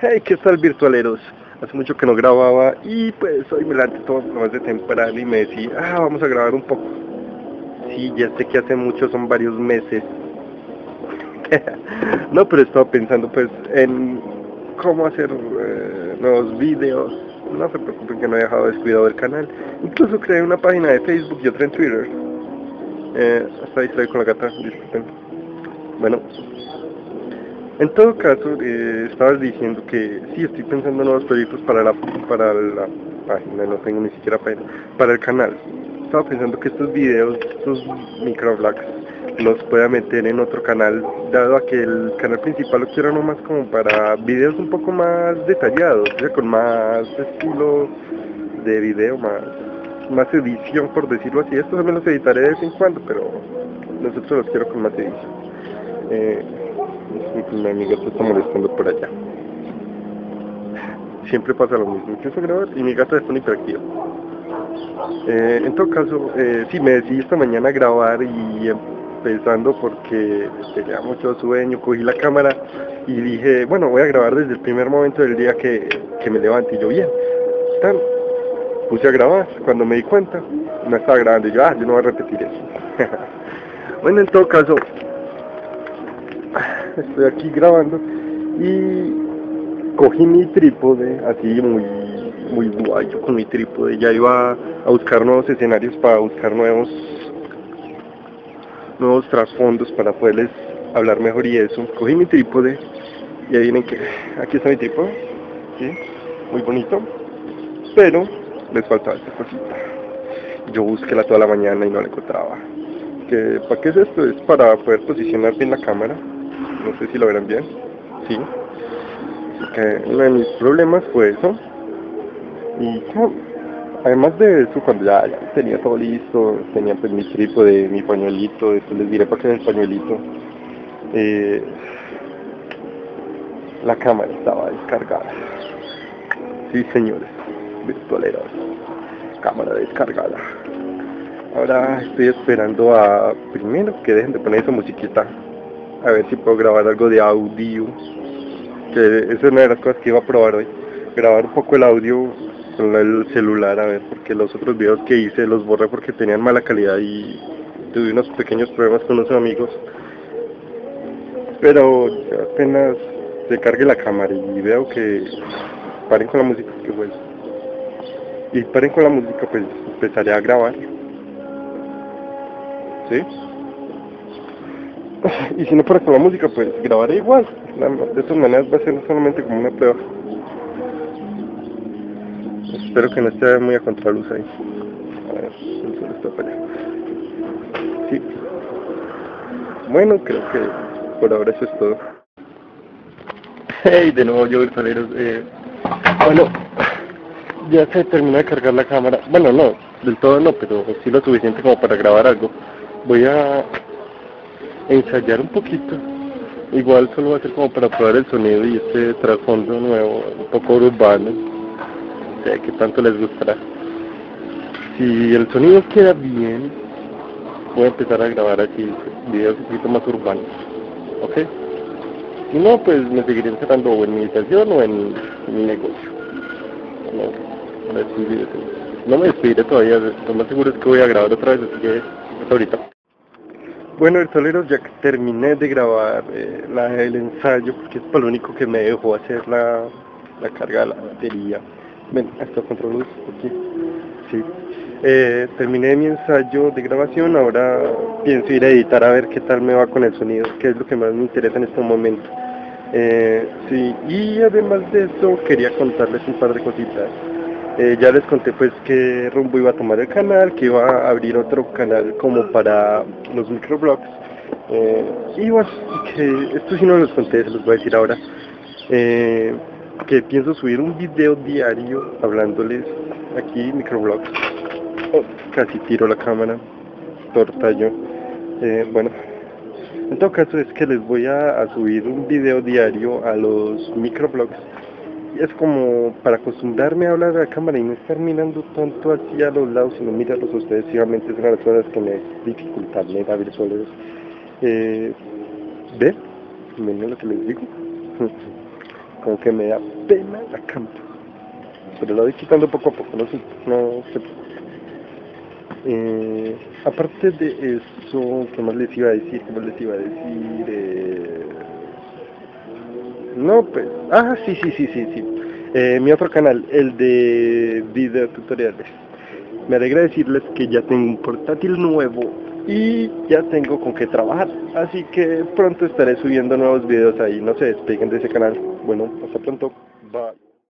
Hey, ¿qué tal virtualeros? Hace mucho que no grababa y pues hoy me levanté todo más de temprano y me decía, ah, vamos a grabar un poco. Sí, ya sé que hace mucho, son varios meses. no, pero estaba pensando pues en cómo hacer eh, nuevos videos. No se preocupen que no he dejado descuidado el canal. Incluso creé una página de Facebook y otra en Twitter. Eh, hasta ahí con la gata, disculpen. Bueno, en todo caso, eh, estabas diciendo que sí, estoy pensando en nuevos proyectos para la, para la página, no tengo ni siquiera página, para el canal. Estaba pensando que estos videos, estos microblogs, los pueda meter en otro canal, dado a que el canal principal lo quiero nomás como para videos un poco más detallados, con más estilo de video, más, más edición, por decirlo así. Estos también los editaré de vez en cuando, pero nosotros los quiero con más edición. Eh, mi amiga se está molestando por allá. Siempre pasa lo mismo. Empiezo grabar y mi gata está hiperactiva. Eh, en todo caso, eh, sí, me decidí esta mañana a grabar y empezando porque tenía mucho sueño, cogí la cámara y dije, bueno, voy a grabar desde el primer momento del día que, me levante y yo bien. Puse a grabar, cuando me di cuenta, no estaba grabando y yo, ah, yo no voy a repetir eso. bueno, en todo caso, estoy aquí grabando. Y cogí mi trípode así muy muy guay con mi trípode. Ya iba a buscar nuevos escenarios para buscar nuevos nuevos trasfondos para poderles hablar mejor y eso. Cogí mi trípode y ahí vienen que aquí está mi trípode ¿sí? muy bonito pero les faltaba esta cosita. Yo busqué toda la mañana y no la encontraba. Que ¿para qué es esto? es para poder posicionar bien la cámara no sé si lo verán bien, sí. que uno de mis problemas fue eso. Y además de eso, cuando ya, tenía todo listo, tenía pues mi de mi pañuelito, después les diré para qué es el pañuelito. Eh, la cámara estaba descargada. Sí, señores, virtualeros. Cámara descargada. Ahora estoy esperando a primero que dejen de poner esa musiquita a ver si puedo grabar algo de audio que esa es una de las cosas que iba a probar hoy grabar un poco el audio con el celular a ver porque los otros videos que hice los borré porque tenían mala calidad y tuve unos pequeños problemas con unos amigos. Pero apenas se cargue la cámara y veo que paren con la música que pues y paren con la música pues empezaré a grabar. ¿sí? y si no fuera con la música, pues grabaré igual. De todas maneras va a ser solamente como una prueba. Espero que no esté muy a contraluz ahí. A ver, el sol está para allá. Sí. Bueno, creo que por ahora eso es todo. Hey, de nuevo yo virtualeros. Eh, bueno, ya se terminó de cargar la cámara. Bueno, no, del todo no, pero sí lo suficiente como para grabar algo. Voy a ensayar un poquito. Igual solo va a ser como para probar el sonido y este trasfondo nuevo, un poco urbano. sé que tanto les gustará. Si el sonido queda bien, voy a empezar a grabar aquí videos un poquito más urbanos. ¿Ok? Si no, pues me seguiré encerrando o en mi habitación o en, mi negocio. No, no me despediré todavía, lo más seguro es que voy a grabar otra vez, así que hasta ahorita. Bueno, Virtualeros, ya que terminé de grabar eh, el ensayo, porque es lo único que me dejó hacer la, la carga de la batería. Ven, esto control luz, aquí. Sí. Eh, terminé mi ensayo de grabación, ahora pienso ir a editar a ver qué tal me va con el sonido, que es lo que más me interesa en este momento. Eh, sí, y además de eso quería contarles un par de cositas. Eh, ya les conté pues que rumbo iba a tomar el canal, que iba a abrir otro canal como para los microblogs. Eh, y bueno, esto sí no los conté, se los voy a decir ahora. Eh, que pienso subir un video diario hablándoles aquí microblogs. Oh, casi tiro la cámara, torta yo. Bueno, en todo caso es que les voy a, a subir un video diario a los microblogs es como para acostumbrarme a hablar a la cámara y no estar mirando tanto hacia los lados, sino mirarlos a ustedes. Realmente es una de las cosas que me dificulta a ver solos. Eh, ¿Ve? ¿Ven lo que les digo? como que me da pena la cámara. Pero la voy quitando poco a poco, no, no se eh, aparte de eso, ¿qué más les iba a decir? ¿Qué más les iba a decir? Eh, no, pues, ah, sí, sí, sí, sí, sí. Eh, mi otro canal, el de video tutoriales. Me alegra decirles que ya tengo un portátil nuevo y ya tengo con qué trabajar. Así que pronto estaré subiendo nuevos videos ahí. No se despeguen de ese canal. Bueno, hasta pronto. Bye.